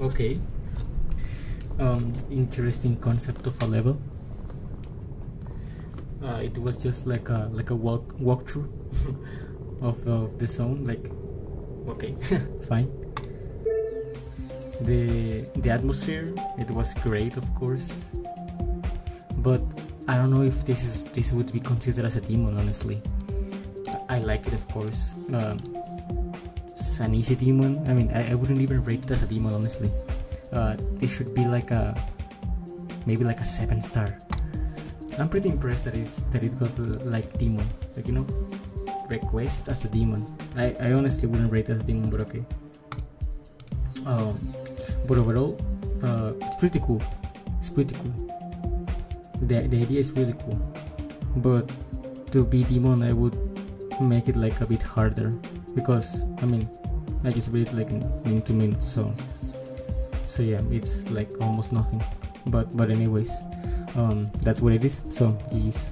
Okay. Um, interesting concept of a level. Uh, it was just like a like a walk walkthrough of, of the zone. Like, okay, fine. The the atmosphere it was great, of course, but I don't know if this is this would be considered as a demon. Honestly, I like it, of course. Um, an easy demon. I mean, I, I wouldn't even rate it as a demon, honestly. Uh, this should be like a maybe like a seven star. I'm pretty impressed that it's that it got like demon, like you know, request as a demon. I, I honestly wouldn't rate as a demon, but okay. Um, but overall, uh, it's pretty cool. It's pretty cool. The the idea is really cool, but to be demon, I would make it like a bit harder because I mean I just beat it like in, in two minutes so so yeah it's like almost nothing. But but anyways um that's what it is. So GG's